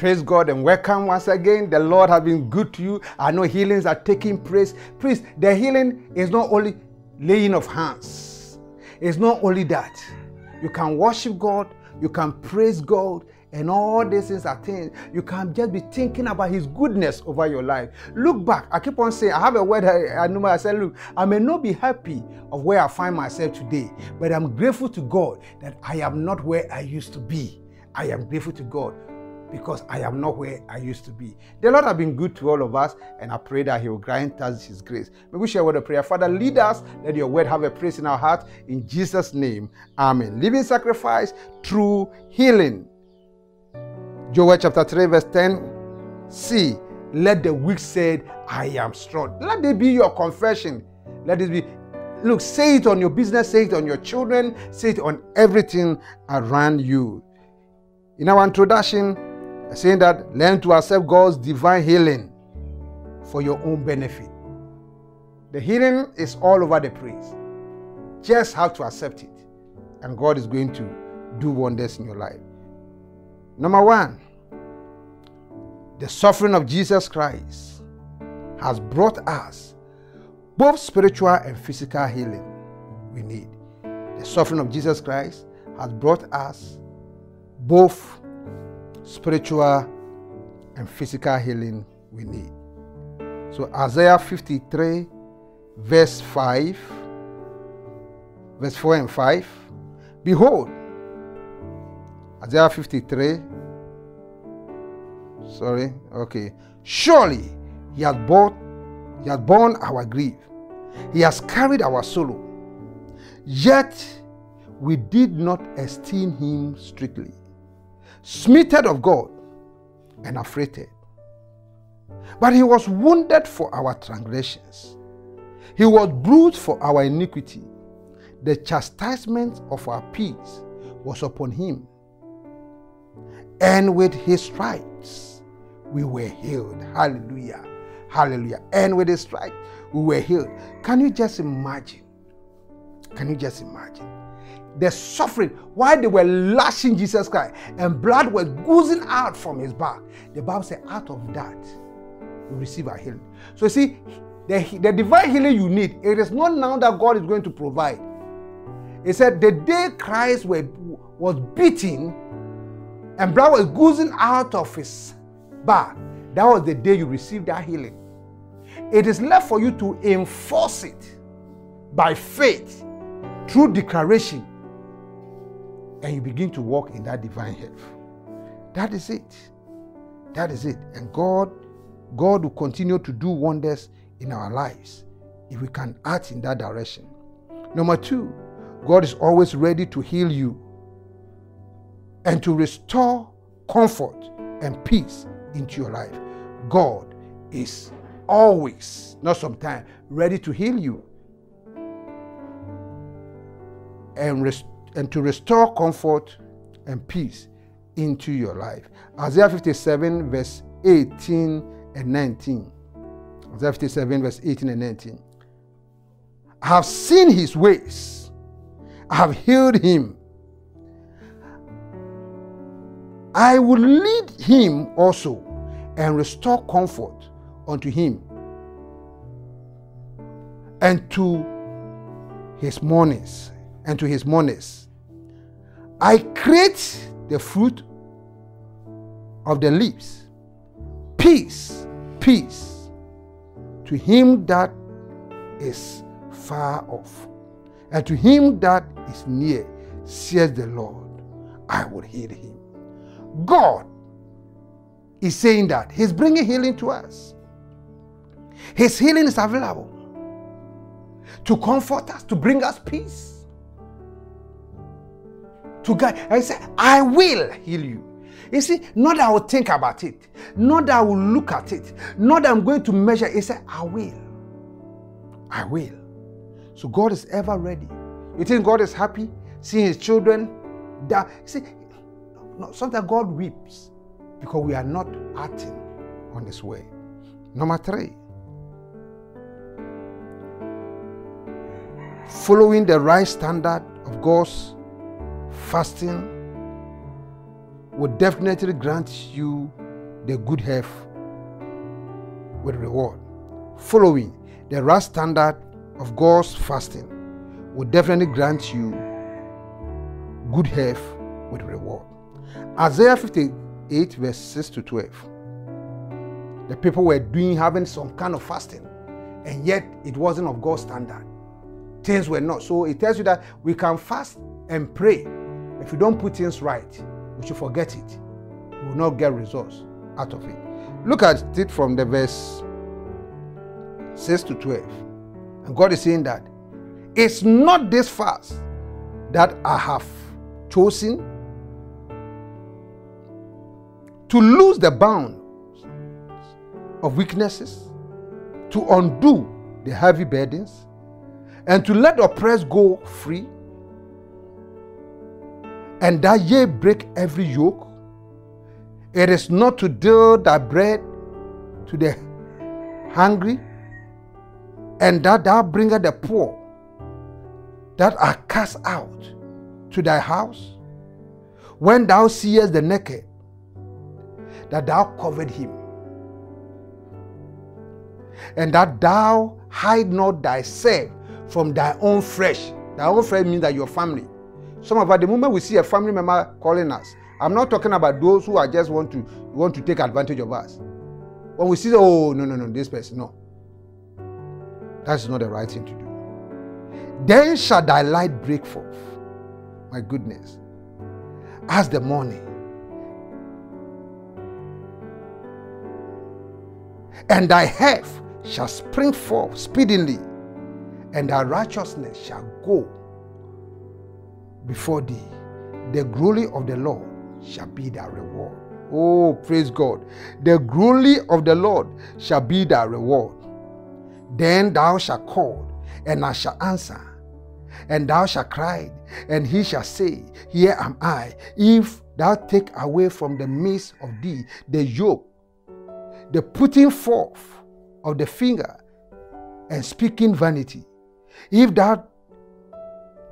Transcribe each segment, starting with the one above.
Praise God and welcome once again. The Lord has been good to you. I know healings are taking place. Please, the healing is not only laying of hands, it's not only that. You can worship God, you can praise God, and all these things are things you can just be thinking about His goodness over your life. Look back. I keep on saying, I have a word I, know. I said, look, I may not be happy of where I find myself today, but I'm grateful to God that I am not where I used to be. I am grateful to God because I am not where I used to be. The Lord has been good to all of us, and I pray that He will grant us His grace. May we share with a prayer. Father, lead us. Let your word have a place in our heart. In Jesus' name, Amen. Living sacrifice through healing. Joel chapter 3, verse 10. See, let the weak say, I am strong. Let it be your confession. Let it be look, say it on your business, say it on your children, say it on everything around you. In our introduction, saying that learn to accept God's divine healing for your own benefit. The healing is all over the place. Just have to accept it, and God is going to do wonders in your life. Number one, the suffering of Jesus Christ has brought us both spiritual and physical healing we need. The suffering of Jesus Christ has brought us both spiritual and physical healing we need. So, Isaiah 53, verse 5, verse 4 and 5. Behold, Isaiah 53, sorry, okay. Surely he has bought, he has borne our grief, he has carried our sorrow. Yet we did not esteem him strictly smitten of God and afflicted. But he was wounded for our transgressions, he was bruised for our iniquity. The chastisement of our peace was upon him, and with his stripes we were healed. Hallelujah. Hallelujah. And with his stripes we were healed. Can you just imagine? Can you just imagine? the suffering while they were lashing Jesus Christ and blood was oozing out from his back. The Bible said, out of that, we receive our healing. So you see, the, the divine healing you need, it is not now that God is going to provide. He said, the day Christ were, was beaten and blood was oozing out of his back, that was the day you received that healing. It is left for you to enforce it by faith through declaration and you begin to walk in that divine health. That is it. That is it. And God, God will continue to do wonders in our lives if we can act in that direction. Number two, God is always ready to heal you and to restore comfort and peace into your life. God is always, not sometimes, ready to heal you and restore and to restore comfort and peace into your life. Isaiah 57, verse 18 and 19. Isaiah 57, verse 18 and 19. I have seen his ways, I have healed him. I will lead him also and restore comfort unto him and to his mornings and to his mourners. I create the fruit of the lips. Peace, peace to him that is far off, and to him that is near, says the Lord, I will heal him. God is saying that He's bringing healing to us. His healing is available to comfort us, to bring us peace to God. I say, I will heal you. You see, not that I will think about it, not that I will look at it, not that I'm going to measure. He said, I will. I will. So God is ever ready. You think God is happy seeing his children die? See, no, sometimes God weeps because we are not acting on this way. Number three, following the right standard of God's fasting will definitely grant you the good health with reward. Following the right standard of God's fasting will definitely grant you good health with reward. Isaiah 58, verse 6 to 12. The people were doing, having some kind of fasting, and yet it wasn't of God's standard. Things were not. So it tells you that we can fast and pray. If you don't put things right, we should forget it. We will not get results out of it. Look at it from the verse 6 to 12. And God is saying that it's not this fast that I have chosen to lose the bounds of weaknesses, to undo the heavy burdens, and to let the oppressed go free, and that ye break every yoke. It is not to deal thy bread to the hungry, and that thou bringest the poor that are cast out to thy house. When thou seest the naked, that thou covered him, and that thou hide not thyself from thy own flesh. Thy own flesh means that your family. Some of us, the moment we see a family member calling us, I'm not talking about those who are just want to want to take advantage of us. When we see, oh no no no, this person, no, that's not the right thing to do. Then shall thy light break forth. My goodness, as the morning, and thy health shall spring forth speedily, and thy righteousness shall go before thee. The glory of the Lord shall be thy reward. Oh, praise God. The glory of the Lord shall be thy reward. Then thou shalt call, and I shall answer. And thou shalt cry, and he shall say, Here am I. If thou take away from the midst of thee the yoke, the putting forth of the finger, and speaking vanity, if thou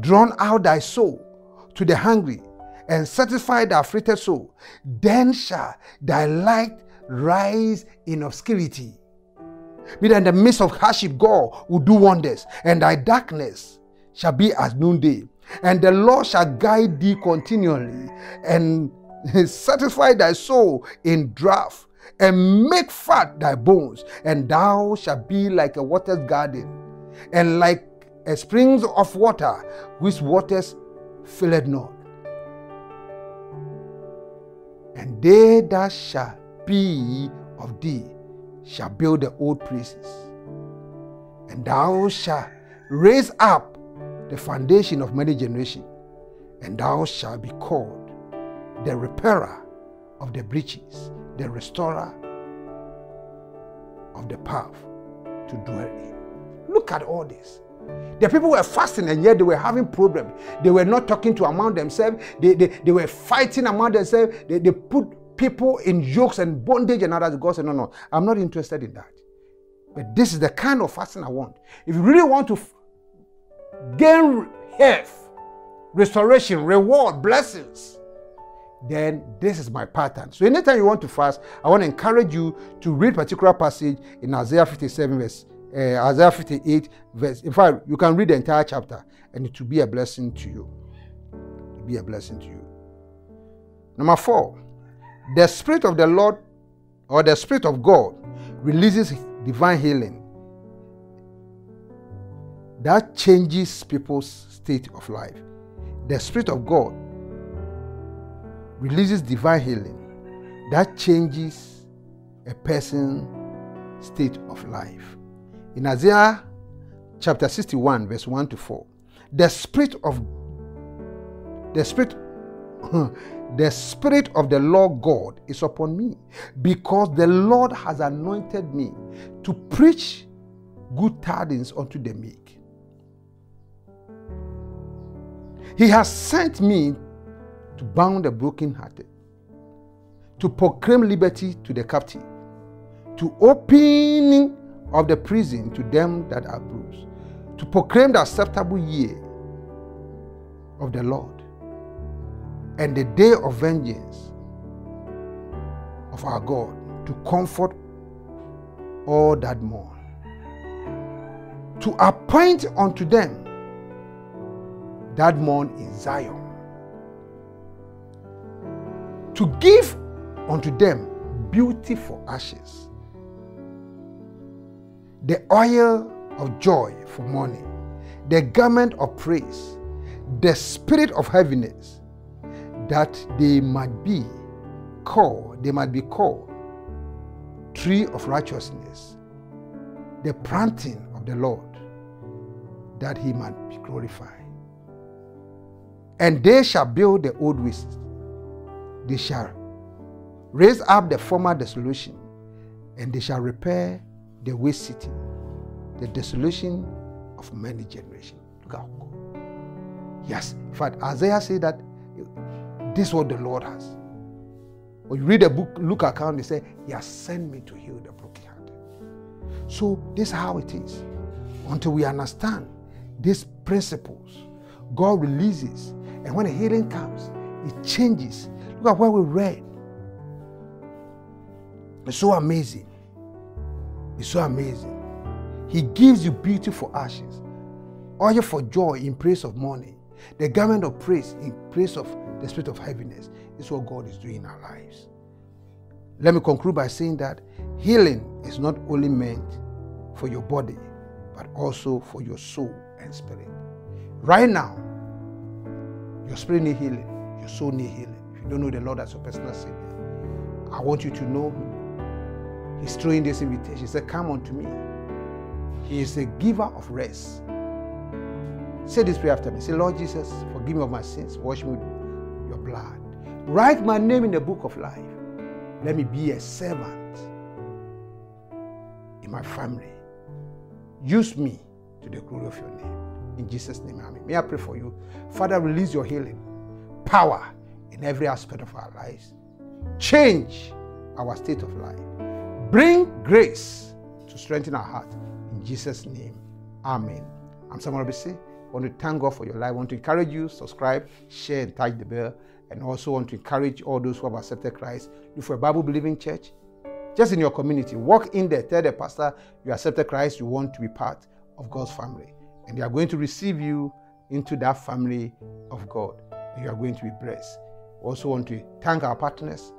drawn out thy soul to the hungry, and satisfy thy afflicted soul, then shall thy light rise in obscurity. But in the midst of hardship, God will do wonders, and thy darkness shall be as noonday. And the Lord shall guide thee continually, and satisfy thy soul in drought, and make fat thy bones, and thou shalt be like a watered garden, and like a springs of water, whose waters filled not. And they that shall be of thee shall build the old places, and thou shalt raise up the foundation of many generations, and thou shalt be called the repairer of the breaches, the restorer of the path to dwell in. Look at all this. The people were fasting and yet they were having problems. They were not talking to among themselves. They, they, they were fighting among themselves. They, they put people in yokes and bondage and others. God said, No, no, I'm not interested in that. But this is the kind of fasting I want. If you really want to gain health, restoration, reward, blessings, then this is my pattern. So anytime you want to fast, I want to encourage you to read particular passage in Isaiah 57 verse uh, Isaiah 58 verse. In fact, you can read the entire chapter and it will be a blessing to you. It will be a blessing to you. Number four, the Spirit of the Lord or the Spirit of God releases divine healing that changes people's state of life. The Spirit of God releases divine healing that changes a person's state of life. In Isaiah chapter 61, verse 1 to 4, the Spirit of the Spirit the Spirit of the Lord God is upon me because the Lord has anointed me to preach good tidings unto the meek. He has sent me to bound the brokenhearted, to proclaim liberty to the captive, to open of the prison to them that are bruised, to proclaim the acceptable year of the Lord and the day of vengeance of our God, to comfort all that mourn, to appoint unto them that mourn in Zion, to give unto them beauty for ashes, the oil of joy for mourning, the garment of praise, the spirit of heaviness, that they might be called, they might be called tree of righteousness, the planting of the Lord, that he might be glorified. And they shall build the old waste, they shall raise up the former desolation, and they shall repair the waste city, the desolation of many generations. Look how God. Yes, in fact, Isaiah said that this is what the Lord has. When you read the book Luke account, they say, He has sent me to heal the brokenhearted. So this is how it is. Until we understand these principles, God releases. And when the healing comes, it changes. Look at what we read. It's so amazing. It's so amazing. He gives you beauty for ashes, oil for joy in place of mourning, the garment of praise in place of the spirit of heaviness. Is what God is doing in our lives. Let me conclude by saying that healing is not only meant for your body, but also for your soul and spirit. Right now, your spirit need healing, your soul need healing. If you don't know the Lord as your personal Savior, I want you to know. He's throwing this invitation. He said, Come unto me. He is a giver of rest. Say this prayer after me. Say, Lord Jesus, forgive me of my sins. Wash me with your blood. Write my name in the book of life. Let me be a servant in my family. Use me to the glory of your name. In Jesus' name, Amen. May I pray for you? Father, release your healing power in every aspect of our lives. Change our state of life. Bring grace to strengthen our heart. In Jesus' name, Amen. I'm Samuel Obese. I want to thank God for your life. I want to encourage you, subscribe, share, and touch the bell. And also want to encourage all those who have accepted Christ. Look for a Bible believing church. Just in your community. Walk in there, tell the pastor you accepted Christ, you want to be part of God's family. And they are going to receive you into that family of God. And you are going to be blessed. Also want to thank our partners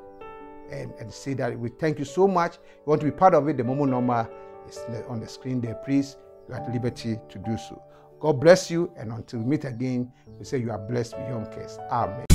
and, and say that we thank you so much. You want to be part of it, the Momo number is on the screen there. Please, you are at liberty to do so. God bless you, and until we meet again, we say you are blessed beyond case. Amen.